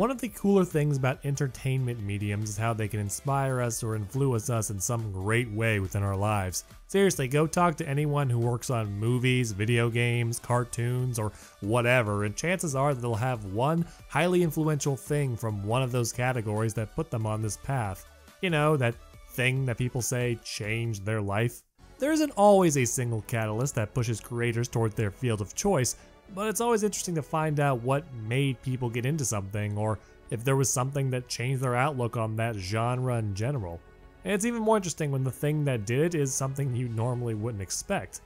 One of the cooler things about entertainment mediums is how they can inspire us or influence us in some great way within our lives. Seriously, go talk to anyone who works on movies, video games, cartoons, or whatever, and chances are they'll have one highly influential thing from one of those categories that put them on this path. You know, that thing that people say changed their life. There isn't always a single catalyst that pushes creators toward their field of choice, but it's always interesting to find out what made people get into something or if there was something that changed their outlook on that genre in general. And it's even more interesting when the thing that did it is something you normally wouldn't expect.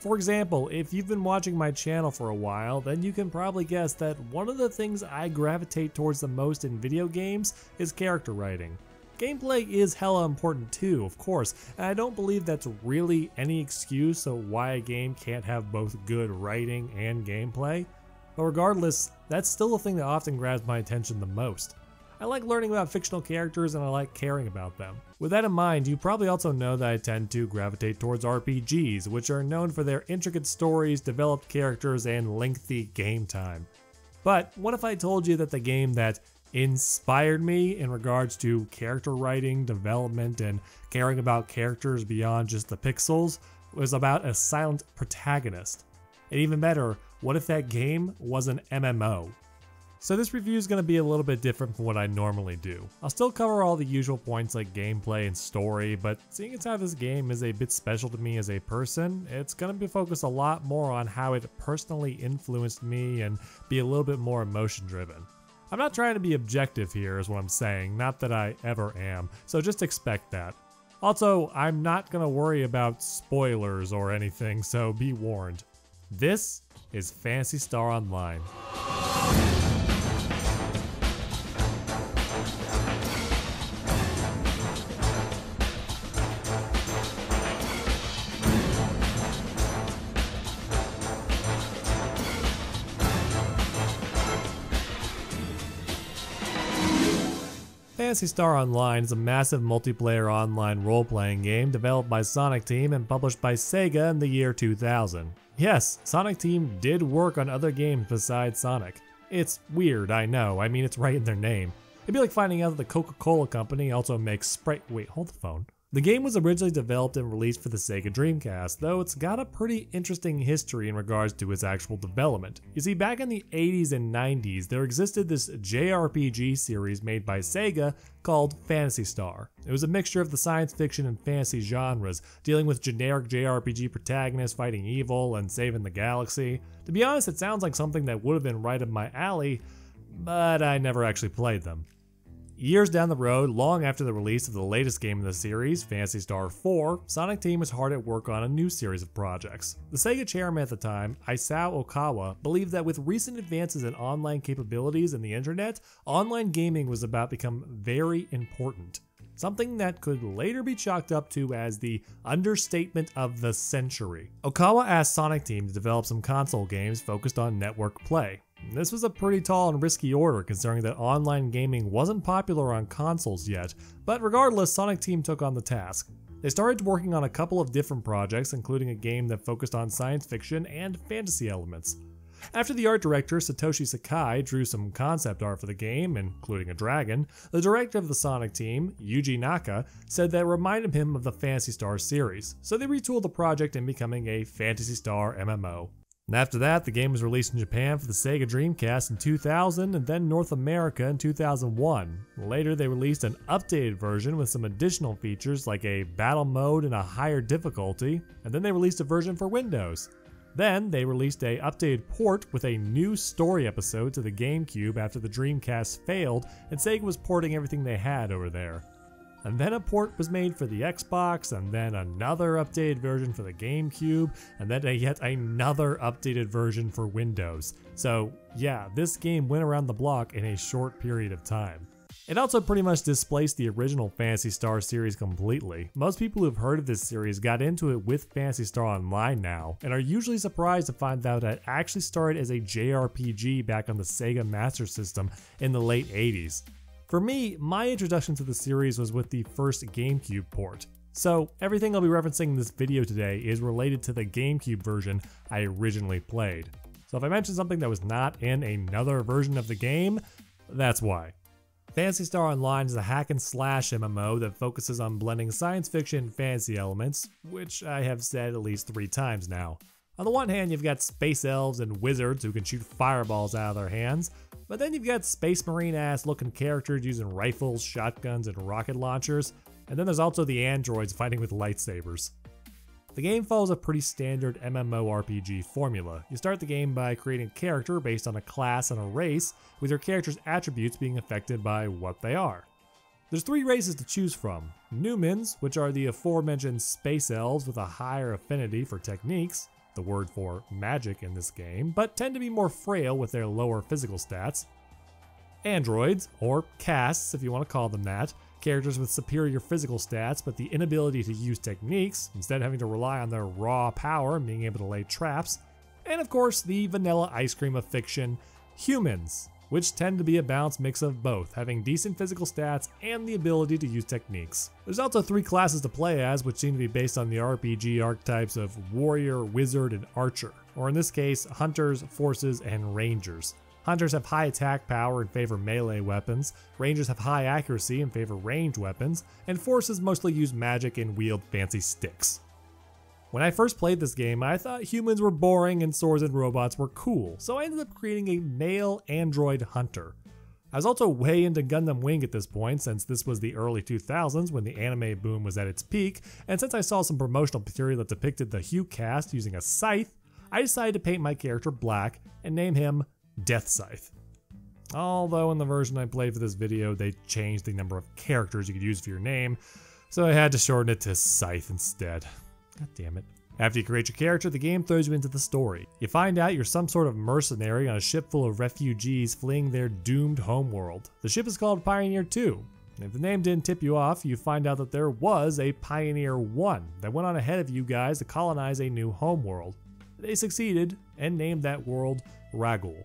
For example, if you've been watching my channel for a while, then you can probably guess that one of the things I gravitate towards the most in video games is character writing. Gameplay is hella important too, of course, and I don't believe that's really any excuse of why a game can't have both good writing and gameplay. But regardless, that's still the thing that often grabs my attention the most. I like learning about fictional characters and I like caring about them. With that in mind, you probably also know that I tend to gravitate towards RPGs, which are known for their intricate stories, developed characters, and lengthy game time. But what if I told you that the game that inspired me in regards to character writing, development, and caring about characters beyond just the pixels was about a silent protagonist. And even better, what if that game was an MMO? So this review is going to be a little bit different from what I normally do. I'll still cover all the usual points like gameplay and story, but seeing as how this game is a bit special to me as a person, it's going to be focused a lot more on how it personally influenced me and be a little bit more emotion driven. I'm not trying to be objective here is what I'm saying, not that I ever am, so just expect that. Also, I'm not to worry about spoilers or anything, so be warned. This is Phantasy Star Online. Phantasy Star Online is a massive multiplayer online role-playing game developed by Sonic Team and published by Sega in the year 2000. Yes, Sonic Team did work on other games besides Sonic. It's weird, I know, I mean it's right in their name. It'd be like finding out that the Coca-Cola company also makes Sprite- wait, hold the phone. The game was originally developed and released for the Sega Dreamcast, though it's got a pretty interesting history in regards to its actual development. You see, back in the 80s and 90s, there existed this JRPG series made by Sega called Phantasy Star. It was a mixture of the science fiction and fantasy genres, dealing with generic JRPG protagonists fighting evil and saving the galaxy. To be honest, it sounds like something that would have been right up my alley, but I never actually played them. Years down the road, long after the release of the latest game in the series, Phantasy Star 4, Sonic Team was hard at work on a new series of projects. The Sega chairman at the time, Isao Okawa, believed that with recent advances in online capabilities and the internet, online gaming was about to become very important. Something that could later be chalked up to as the understatement of the century. Okawa asked Sonic Team to develop some console games focused on network play. This was a pretty tall and risky order considering that online gaming wasn't popular on consoles yet, but regardless, Sonic Team took on the task. They started working on a couple of different projects, including a game that focused on science fiction and fantasy elements. After the art director Satoshi Sakai drew some concept art for the game, including a dragon, the director of the Sonic team, Yuji Naka, said that reminded him of the Phantasy Star series, so they retooled the project in becoming a Phantasy Star MMO. And after that, the game was released in Japan for the Sega Dreamcast in 2000 and then North America in 2001. Later, they released an updated version with some additional features like a battle mode and a higher difficulty, and then they released a version for Windows. Then, they released a updated port with a new story episode to the GameCube after the Dreamcast failed and Sega was porting everything they had over there. And then a port was made for the Xbox, and then another updated version for the GameCube, and then a yet another updated version for Windows. So, yeah, this game went around the block in a short period of time. It also pretty much displaced the original Phantasy Star series completely. Most people who've heard of this series got into it with Phantasy Star Online now, and are usually surprised to find out that it actually started as a JRPG back on the Sega Master System in the late 80s. For me, my introduction to the series was with the first GameCube port. So everything I'll be referencing in this video today is related to the GameCube version I originally played. So if I mention something that was not in another version of the game, That's why. Phantasy Star Online is a hack and slash MMO that focuses on blending science fiction and fantasy elements, which I have said at least three times now. On the one hand, you've got space elves and wizards who can shoot fireballs out of their hands, but then you've got space marine ass looking characters using rifles, shotguns, and rocket launchers, and then there's also the androids fighting with lightsabers. The game follows a pretty standard MMORPG formula. You start the game by creating a character based on a class and a race, with your character's attributes being affected by what they are. There's three races to choose from. Newmans, which are the aforementioned space elves with a higher affinity for techniques, the word for magic in this game, but tend to be more frail with their lower physical stats. Androids, or casts if you want to call them that, characters with superior physical stats but the inability to use techniques, instead having to rely on their raw power and being able to lay traps. And of course, the vanilla ice cream of fiction, humans, which tend to be a balanced mix of both, having decent physical stats and the ability to use techniques. There's also three classes to play as, which seem to be based on the RPG archetypes of warrior, wizard, and archer, or in this case, hunters, forces, and rangers. Hunters have high attack power and favor melee weapons, Rangers have high accuracy and favor ranged weapons, and Forces mostly use magic and wield fancy sticks. When I first played this game, I thought humans were boring and swords and robots were cool, so I ended up creating a male android hunter. I was also way into Gundam Wing at this point, since this was the early 2000s when the anime boom was at its peak, and since I saw some promotional material that depicted the HuCast using a scythe, I decided to paint my character black and name him Death Scythe. Although in the version I played for this video, they changed the number of characters you could use for your name, so I had to shorten it to Scythe instead. God damn it. After you create your character, the game throws you into the story. You find out you're some sort of mercenary on a ship full of refugees fleeing their doomed homeworld. The ship is called Pioneer 2. If the name didn't tip you off, you find out that there was a Pioneer 1 that went on ahead of you guys to colonize a new homeworld. They succeeded and named that world Ragol.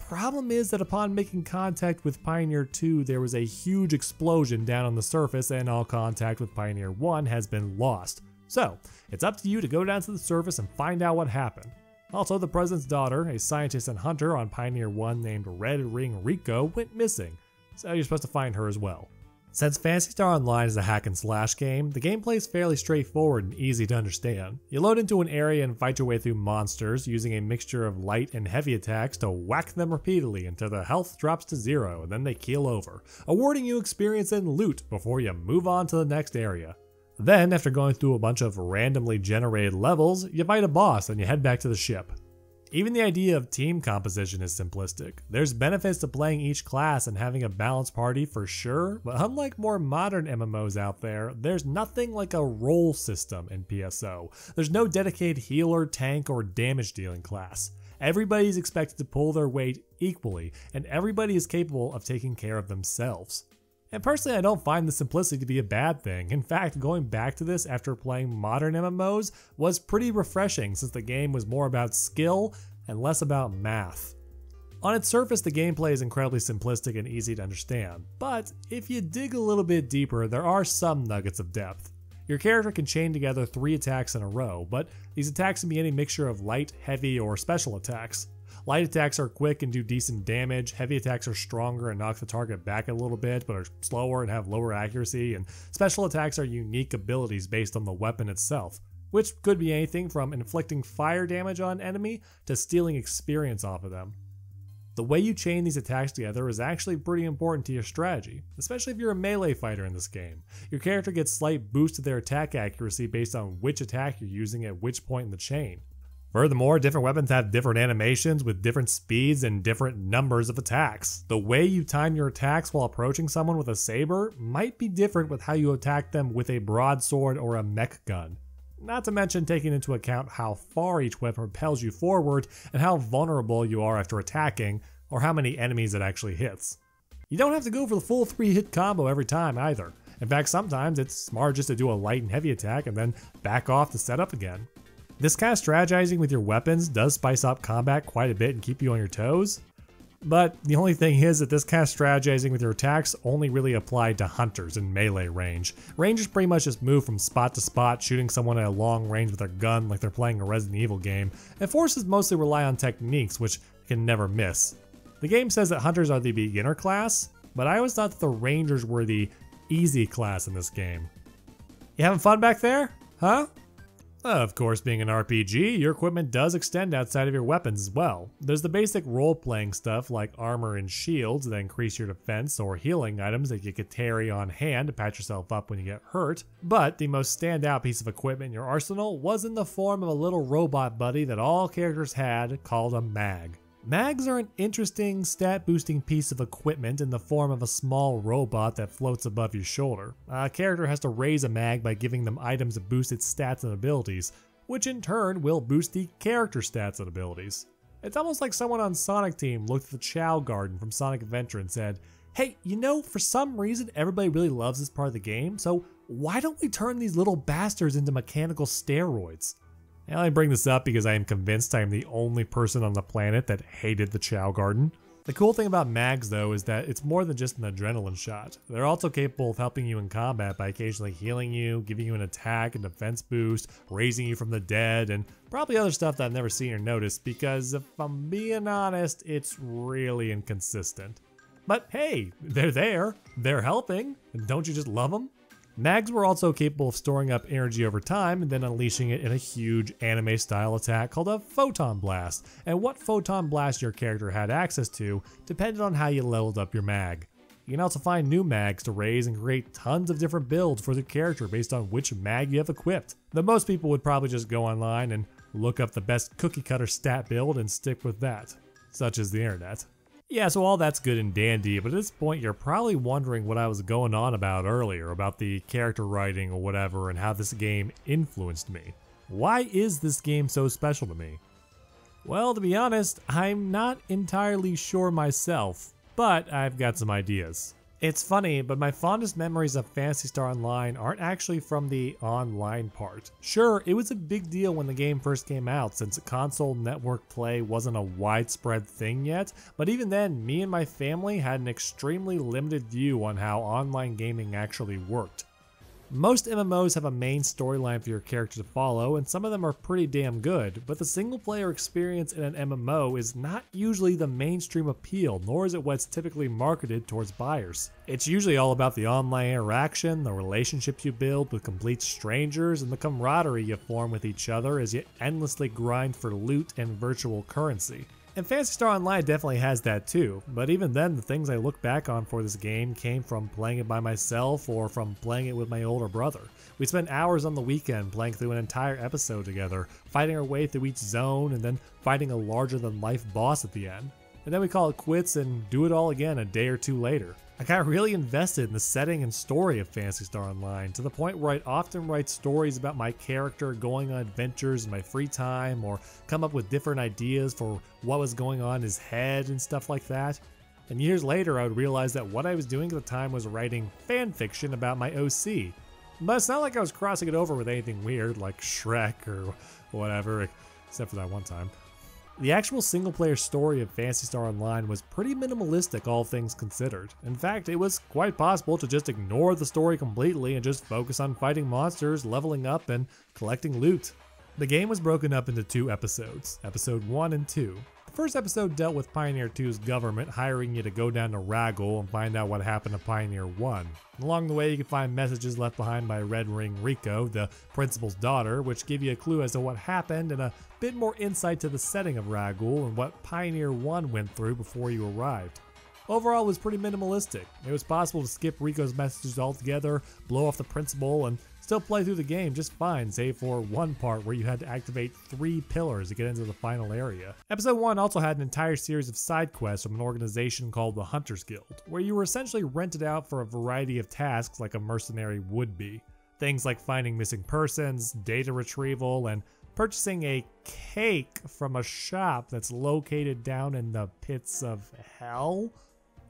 Problem is that upon making contact with Pioneer 2, there was a huge explosion down on the surface and all contact with Pioneer 1 has been lost. So, it's up to you to go down to the surface and find out what happened. Also, the president's daughter, a scientist and hunter on Pioneer 1 named Red Ring Rico, went missing, so you're supposed to find her as well. Since Phantasy Star Online is a hack and slash game, the gameplay is fairly straightforward and easy to understand. You load into an area and fight your way through monsters using a mixture of light and heavy attacks to whack them repeatedly until their health drops to zero and then they keel over, awarding you experience and loot before you move on to the next area. Then, after going through a bunch of randomly generated levels, you fight a boss and you head back to the ship. Even the idea of team composition is simplistic. There's benefits to playing each class and having a balanced party for sure, but unlike more modern MMOs out there, there's nothing like a role system in PSO. There's no dedicated healer, tank, or damage dealing class. Everybody's expected to pull their weight equally, and everybody is capable of taking care of themselves. And personally, I don't find the simplicity to be a bad thing. In fact, going back to this after playing modern MMOs was pretty refreshing since the game was more about skill and less about math. On its surface, the gameplay is incredibly simplistic and easy to understand, but if you dig a little bit deeper, there are some nuggets of depth. Your character can chain together three attacks in a row, but these attacks can be any mixture of light, heavy, or special attacks. Light attacks are quick and do decent damage. Heavy attacks are stronger and knock the target back a little bit, but are slower and have lower accuracy. And special attacks are unique abilities based on the weapon itself, which could be anything from inflicting fire damage on an enemy to stealing experience off of them. The way you chain these attacks together is actually pretty important to your strategy, especially if you're a melee fighter in this game. Your character gets slight boost to their attack accuracy based on which attack you're using at which point in the chain. Furthermore, different weapons have different animations with different speeds and different numbers of attacks. The way you time your attacks while approaching someone with a saber might be different with how you attack them with a broadsword or a mech gun. Not to mention taking into account how far each weapon propels you forward and how vulnerable you are after attacking, or how many enemies it actually hits. You don't have to go for the full 3 hit combo every time either. In fact, sometimes it's smart just to do a light and heavy attack and then back off to set up again. This kind of strategizing with your weapons does spice up combat quite a bit and keep you on your toes. But the only thing is that this kind of strategizing with your attacks only really applied to hunters in melee range. Rangers pretty much just move from spot to spot, shooting someone at a long range with their gun like they're playing a Resident Evil game, and forces mostly rely on techniques, which can never miss. The game says that hunters are the beginner class, but I always thought that the rangers were the easy class in this game. You having fun back there? Huh? Of course, being an RPG, your equipment does extend outside of your weapons as well. There's the basic role-playing stuff like armor and shields that increase your defense or healing items that you could carry on hand to patch yourself up when you get hurt, but the most standout piece of equipment in your arsenal was in the form of a little robot buddy that all characters had called a mag. Mags are an interesting stat boosting piece of equipment in the form of a small robot that floats above your shoulder. A character has to raise a mag by giving them items that boost its stats and abilities, which in turn will boost the character stats and abilities. It's almost like someone on Sonic Team looked at the Chao Garden from Sonic Adventure and said, Hey, you know, for some reason everybody really loves this part of the game, so why don't we turn these little bastards into mechanical steroids? I bring this up because I am convinced I am the only person on the planet that hated the Chao Garden. The cool thing about mags though is that it's more than just an adrenaline shot. They're also capable of helping you in combat by occasionally healing you, giving you an attack and defense boost, raising you from the dead, and probably other stuff that I've never seen or noticed because if I'm being honest, it's really inconsistent. But hey, they're there, they're helping, and don't you just love them? Mags were also capable of storing up energy over time and then unleashing it in a huge anime style attack called a Photon Blast, and what Photon Blast your character had access to depended on how you leveled up your mag. You can also find new mags to raise and create tons of different builds for the character based on which mag you have equipped. Though most people would probably just go online and look up the best cookie cutter stat build and stick with that, such as the internet. Yeah, so all that's good and dandy, but at this point you're probably wondering what I was going on about earlier, about the character writing or whatever, and how this game influenced me. Why is this game so special to me? Well, to be honest, I'm not entirely sure myself, but I've got some ideas. It's funny, but my fondest memories of Phantasy Star Online aren't actually from the online part. Sure, it was a big deal when the game first came out since console network play wasn't a widespread thing yet, but even then, me and my family had an extremely limited view on how online gaming actually worked. Most MMOs have a main storyline for your character to follow, and some of them are pretty damn good, but the single player experience in an MMO is not usually the mainstream appeal, nor is it what's typically marketed towards buyers. It's usually all about the online interaction, the relationships you build with complete strangers, and the camaraderie you form with each other as you endlessly grind for loot and virtual currency. And Phantasy Star Online definitely has that too, but even then the things I look back on for this game came from playing it by myself or from playing it with my older brother. We spent hours on the weekend playing through an entire episode together, fighting our way through each zone and then fighting a larger than life boss at the end. And then we call it quits and do it all again a day or two later. I got really invested in the setting and story of Phantasy Star Online to the point where I'd often write stories about my character going on adventures in my free time or come up with different ideas for what was going on in his head and stuff like that. And years later, I would realize that what I was doing at the time was writing fan fiction about my OC. But it's not like I was crossing it over with anything weird like Shrek or whatever, except for that one time. The actual single player story of Phantasy Star Online was pretty minimalistic, all things considered. In fact, it was quite possible to just ignore the story completely and just focus on fighting monsters, leveling up, and collecting loot. The game was broken up into two episodes, episode 1 and 2, first episode dealt with Pioneer 2's government hiring you to go down to Ragol and find out what happened to Pioneer 1. Along the way, you can find messages left behind by Red Ring Rico, the principal's daughter, which give you a clue as to what happened and a bit more insight to the setting of Ragol and what Pioneer 1 went through before you arrived. Overall, it was pretty minimalistic. It was possible to skip Rico's messages altogether, blow off the principal, and still play through the game just fine, save for one part where you had to activate three pillars to get into the final area. Episode 1 also had an entire series of side quests from an organization called the Hunters Guild, where you were essentially rented out for a variety of tasks like a mercenary would be. Things like finding missing persons, data retrieval, and purchasing a cake from a shop that's located down in the pits of hell?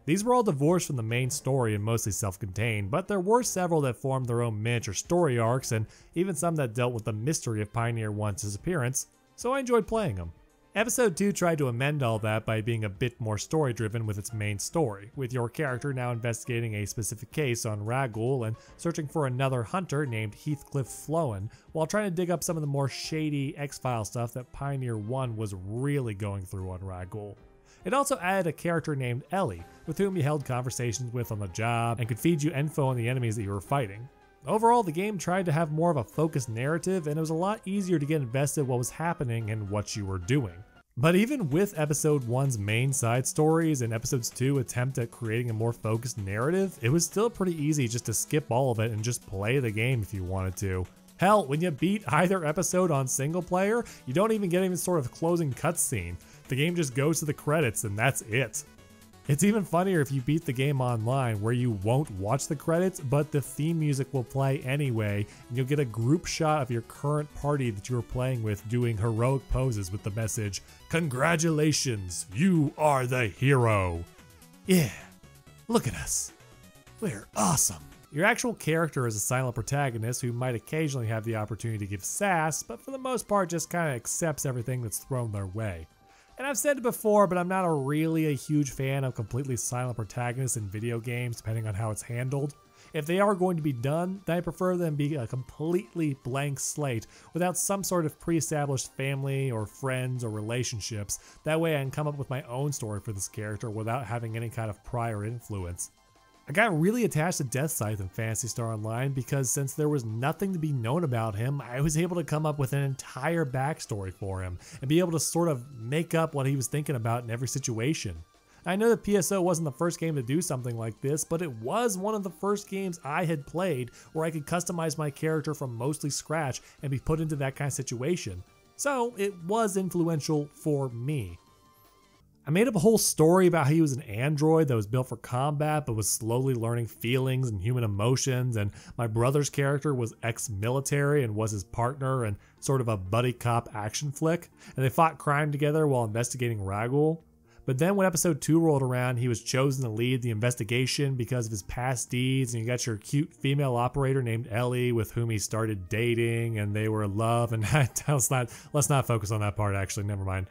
These were all divorced from the main story and mostly self-contained, but there were several that formed their own miniature story arcs and even some that dealt with the mystery of Pioneer 1's disappearance, so I enjoyed playing them. Episode 2 tried to amend all that by being a bit more story driven with its main story, with your character now investigating a specific case on Ragol and searching for another hunter named Heathcliff Flowen, while trying to dig up some of the more shady X-File stuff that Pioneer 1 was really going through on Ragol. It also added a character named Ellie, with whom you held conversations with on the job and could feed you info on the enemies that you were fighting. Overall, the game tried to have more of a focused narrative, and it was a lot easier to get invested in what was happening and what you were doing. But even with episode 1's main side stories and episode's 2 attempt at creating a more focused narrative, it was still pretty easy just to skip all of it and just play the game if you wanted to. Hell, when you beat either episode on single player, you don't even get any sort of closing cutscene. The game just goes to the credits and that's it. It's even funnier if you beat the game online where you won't watch the credits, but the theme music will play anyway, and you'll get a group shot of your current party that you are playing with doing heroic poses with the message, Congratulations, you are the hero. Yeah, look at us. We're awesome. Your actual character is a silent protagonist who might occasionally have the opportunity to give sass, but for the most part just kind of accepts everything that's thrown their way. And I've said it before, but I'm not a really a huge fan of completely silent protagonists in video games, depending on how it's handled. If they are going to be done, then I prefer them be a completely blank slate without some sort of pre-established family or friends or relationships. That way I can come up with my own story for this character without having any kind of prior influence. I got really attached to Death Scythe in Phantasy Star Online because since there was nothing to be known about him, I was able to come up with an entire backstory for him and be able to sort of make up what he was thinking about in every situation. I know that PSO wasn't the first game to do something like this, but it was one of the first games I had played where I could customize my character from mostly scratch and be put into that kind of situation. So it was influential for me. I made up a whole story about how he was an android that was built for combat but was slowly learning feelings and human emotions, and my brother's character was ex military and was his partner and sort of a buddy cop action flick, and they fought crime together while investigating Ragol. But then when episode 2 rolled around, he was chosen to lead the investigation because of his past deeds, and you got your cute female operator named Ellie with whom he started dating, and they were in love, and let's not, let's not focus on that part actually, never mind.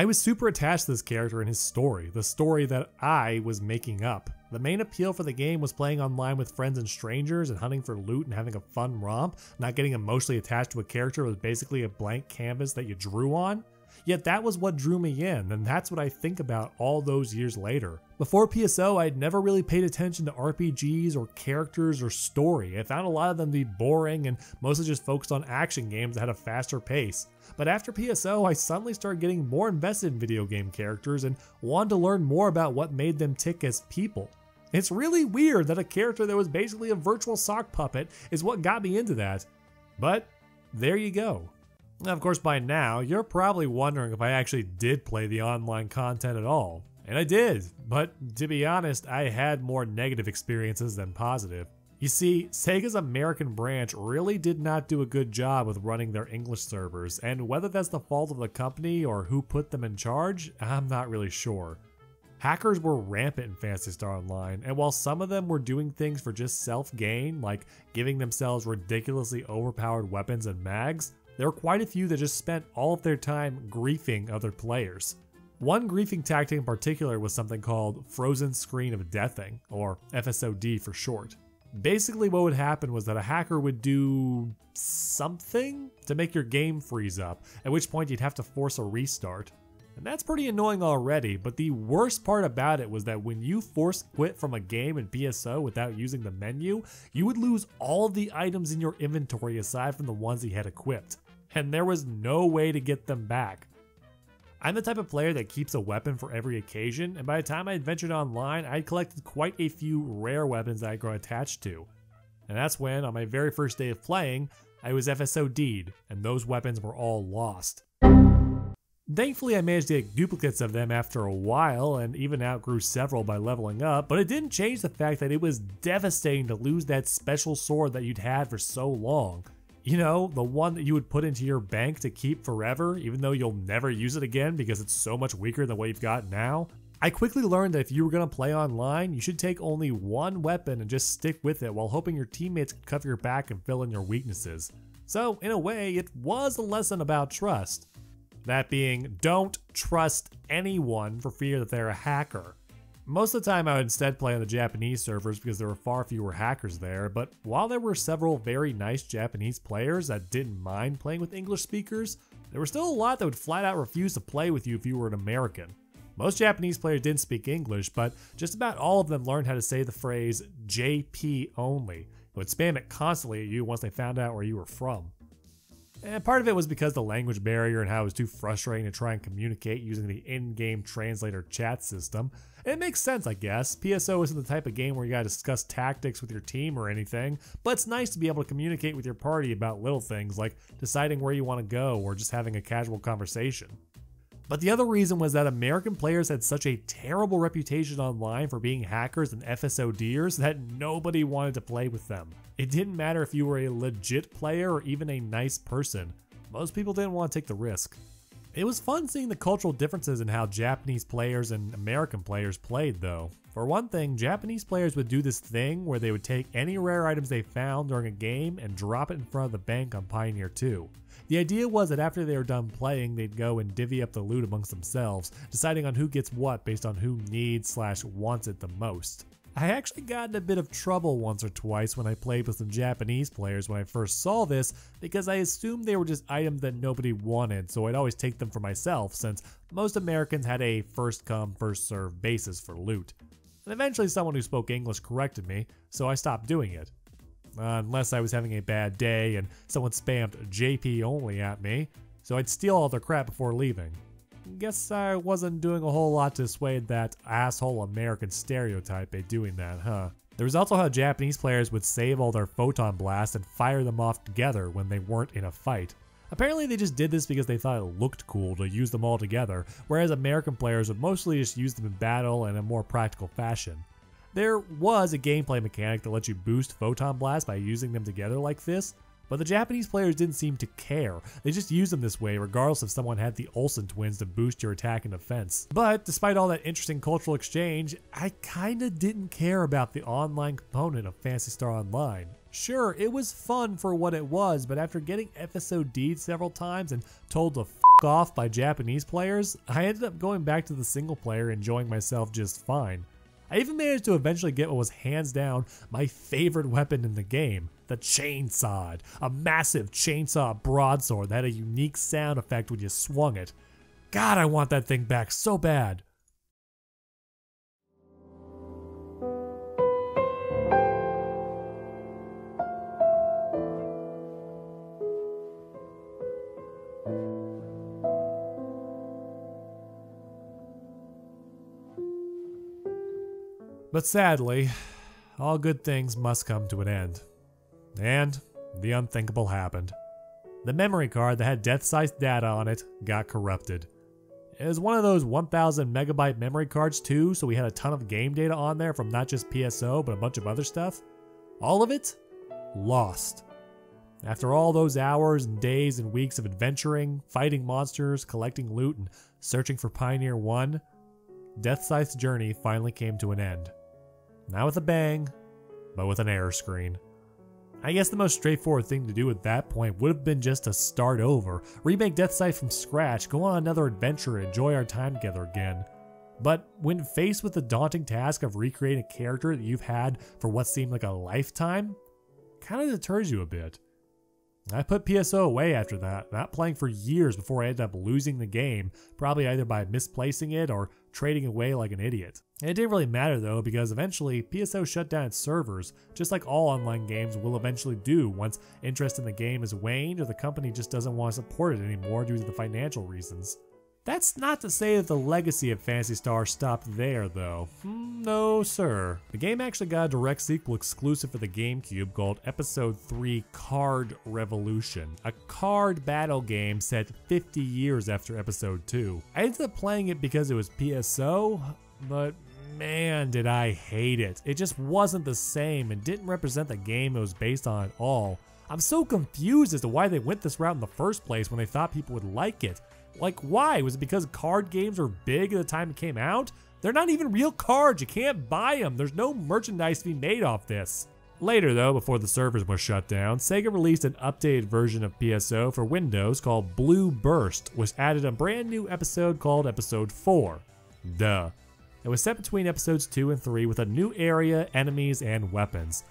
I was super attached to this character and his story, the story that I was making up. The main appeal for the game was playing online with friends and strangers and hunting for loot and having a fun romp, not getting emotionally attached to a character that was basically a blank canvas that you drew on. Yet that was what drew me in, and that's what I think about all those years later. Before PSO, I'd never really paid attention to RPGs or characters or story. I found a lot of them to be boring and mostly just focused on action games that had a faster pace. But after PSO, I suddenly started getting more invested in video game characters and wanted to learn more about what made them tick as people. It's really weird that a character that was basically a virtual sock puppet is what got me into that. But there you go. Of course, by now, you're probably wondering if I actually did play the online content at all. And I did, but to be honest, I had more negative experiences than positive. You see, Sega's American branch really did not do a good job with running their English servers, and whether that's the fault of the company or who put them in charge, I'm not really sure. Hackers were rampant in Phantasy Star Online, and while some of them were doing things for just self gain, like giving themselves ridiculously overpowered weapons and mags, there were quite a few that just spent all of their time griefing other players. One griefing tactic in particular was something called Frozen Screen of Deathing, or FSOD for short. Basically, what would happen was that a hacker would do something to make your game freeze up, at which point you'd have to force a restart. And that's pretty annoying already, but the worst part about it was that when you force quit from a game in PSO without using the menu, you would lose all the items in your inventory aside from the ones you had equipped. And there was no way to get them back. I'm the type of player that keeps a weapon for every occasion, and by the time I adventured online, I'd collected quite a few rare weapons that I grew attached to. And that's when, on my very first day of playing, I was FSOD'd, and those weapons were all lost. Thankfully, I managed to get duplicates of them after a while, and even outgrew several by leveling up, but it didn't change the fact that it was devastating to lose that special sword that you'd had for so long. You know, the one that you would put into your bank to keep forever, even though you'll never use it again because it's so much weaker than what you've got now. I quickly learned that if you were going to play online, you should take only one weapon and just stick with it while hoping your teammates could cover your back and fill in your weaknesses. So, in a way, it was a lesson about trust. That being, don't trust anyone for fear that they're a hacker. Most of the time, I would instead play on the Japanese servers because there were far fewer hackers there, but while there were several very nice Japanese players that didn't mind playing with English speakers, there were still a lot that would flat out refuse to play with you if you were an American. Most Japanese players didn't speak English, but just about all of them learned how to say the phrase JP only. Would spam it constantly at you once they found out where you were from. And part of it was because the language barrier and how it was too frustrating to try and communicate using the in-game translator chat system. It makes sense, I guess. PSO isn't the type of game where you gotta discuss tactics with your team or anything, but it's nice to be able to communicate with your party about little things like deciding where you want to go or just having a casual conversation. But the other reason was that American players had such a terrible reputation online for being hackers and FSODers that nobody wanted to play with them. It didn't matter if you were a legit player or even a nice person, most people didn't want to take the risk. It was fun seeing the cultural differences in how Japanese players and American players played, though. For one thing, Japanese players would do this thing where they would take any rare items they found during a game and drop it in front of the bank on Pioneer 2. The idea was that after they were done playing, they'd go and divvy up the loot amongst themselves, deciding on who gets what based on who needs slash wants it the most. I actually got in a bit of trouble once or twice when I played with some Japanese players when I first saw this because I assumed they were just items that nobody wanted, so I'd always take them for myself since most Americans had a first come, first serve basis for loot. And eventually someone who spoke English corrected me, so I stopped doing it. Uh, unless I was having a bad day and someone spammed JP only at me, so I'd steal all their crap before leaving. Guess I wasn't doing a whole lot to assuage that asshole American stereotype by doing that, huh? There was also how Japanese players would save all their photon blasts and fire them off together when they weren't in a fight. Apparently they just did this because they thought it looked cool to use them all together, whereas American players would mostly just use them in battle in a more practical fashion. There was a gameplay mechanic that lets you boost Photon Blast by using them together like this, but the Japanese players didn't seem to care. They just used them this way regardless if someone had the Olsen twins to boost your attack and defense. But despite all that interesting cultural exchange, I kinda didn't care about the online component of Phantasy Star Online. Sure, it was fun for what it was, but after getting FSOD'd several times and told to f off by Japanese players, I ended up going back to the single player enjoying myself just fine. I even managed to eventually get what was hands down my favorite weapon in the game, the chainsaw, a massive chainsaw broadsword that had a unique sound effect when you swung it. God, I want that thing back so bad. But sadly, all good things must come to an end. And the unthinkable happened. The memory card that had Death Scythe's data on it got corrupted. It was one of those 1000 megabyte memory cards too, so we had a ton of game data on there from not just PSO but a bunch of other stuff. All of it lost. After all those hours and days and weeks of adventuring, fighting monsters, collecting loot, and searching for Pioneer 1, Death Scythe's journey finally came to an end. Not with a bang, but with an error screen. I guess the most straightforward thing to do at that point would have been just to start over, remake Death Scythe from scratch, go on another adventure, and enjoy our time together again. But when faced with the daunting task of recreating a character that you've had for what seemed like a lifetime, kind of deters you a bit. I put PSO away after that, not playing for years before I ended up losing the game, probably either by misplacing it or trading away like an idiot. It didn't really matter though, because eventually PSO shut down its servers, just like all online games will eventually do once interest in the game has waned or the company just doesn't want to support it anymore due to the financial reasons. That's not to say that the legacy of Phantasy Star stopped there, though. Hmm, no, sir. The game actually got a direct sequel exclusive for the GameCube called Episode 3 Card Revolution, a card battle game set 50 years after Episode 2. I ended up playing it because it was PSO, but man, did I hate it. It just wasn't the same and didn't represent the game it was based on at all. I'm so confused as to why they went this route in the first place when they thought people would like it. Like, why? Was it because card games were big at the time it came out? They're not even real cards. You can't buy them. There's no merchandise to be made off this. Later, though, before the servers were shut down, Sega released an updated version of PSO for Windows called Blue Burst, which added a brand new episode called Episode 4. Duh. It was set between episodes 2 and 3 with a new area, enemies, and weapons,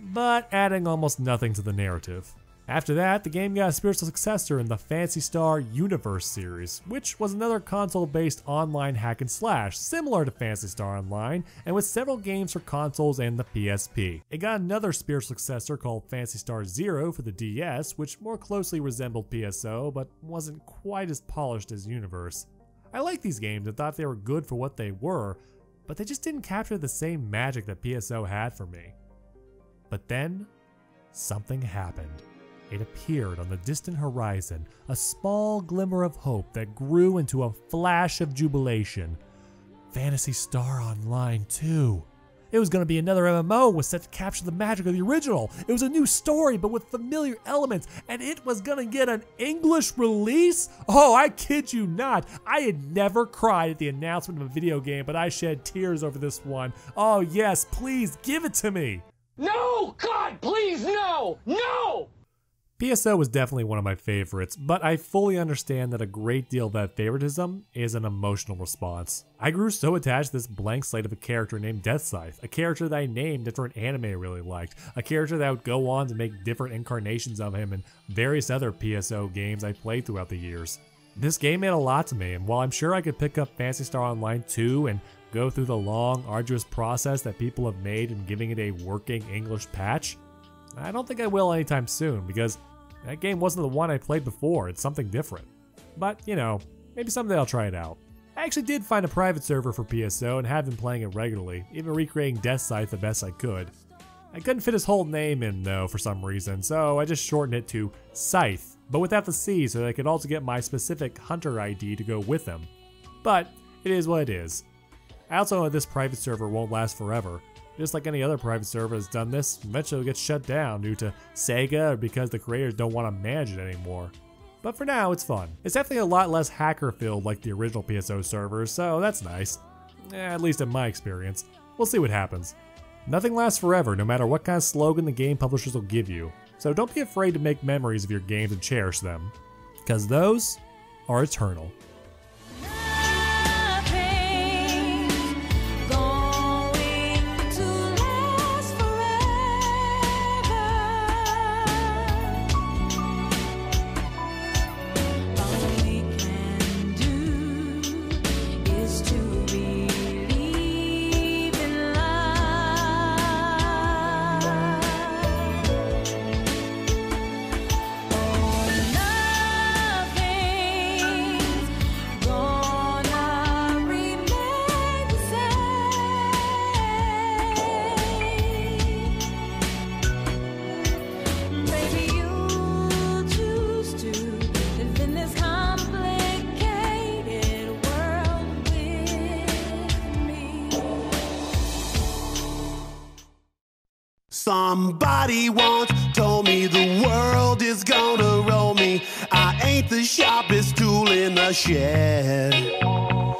but adding almost nothing to the narrative. After that, the game got a spiritual successor in the Phantasy Star Universe series, which was another console-based online hack and slash, similar to Phantasy Star Online, and with several games for consoles and the PSP. It got another spiritual successor called Phantasy Star Zero for the DS, which more closely resembled PSO, but wasn't quite as polished as Universe. I liked these games and thought they were good for what they were, but they just didn't capture the same magic that PSO had for me. But then, something happened. It appeared on the distant horizon, a small glimmer of hope that grew into a flash of jubilation. Phantasy Star Online 2. It was going to be another MMO was set to capture the magic of the original. It was a new story, but with familiar elements, and it was going to get an English release? Oh, I kid you not. I had never cried at the announcement of a video game, but I shed tears over this one. Oh, yes, please give it to me. No! God, please, no! No! PSO was definitely one of my favorites, but I fully understand that a great deal of that favoritism is an emotional response. I grew so attached to this blank slate of a character named Death Scythe, a character that I named after an anime I really liked, a character that would go on to make different incarnations of him in various other PSO games I played throughout the years. This game meant a lot to me, and while I'm sure I could pick up Phantasy Star Online 2 and go through the long, arduous process that people have made in giving it a working English patch, I don't think I will anytime soon because that game wasn't the one I played before, it's something different. But, you know, maybe someday I'll try it out. I actually did find a private server for PSO and have been playing it regularly, even recreating Death Scythe the best I could. I couldn't fit his whole name in though for some reason, so I just shortened it to Scythe, but without the C so that I could also get my specific hunter ID to go with him. But it is what it is. I also know this private server won't last forever, just like any other private server that's done this, eventually it'll get shut down due to Sega or because the creators don't want to manage it anymore. But for now, it's fun. It's definitely a lot less hacker filled like the original PSO servers, so that's nice. Eh, at least in my experience. We'll see what happens. Nothing lasts forever, no matter what kind of slogan the game publishers will give you, so don't be afraid to make memories of your games and cherish them. Because those are eternal. Somebody once told me the world is gonna roll me. I ain't the sharpest tool in the shed.